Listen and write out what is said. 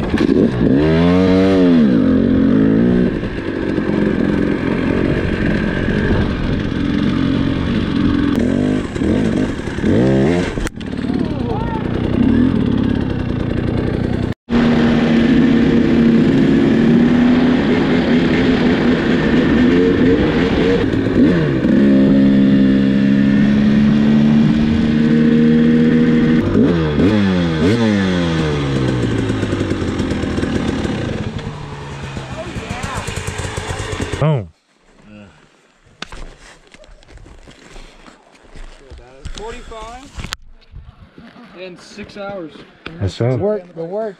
Yeah. 45 and six hours. That's up. Work, the work.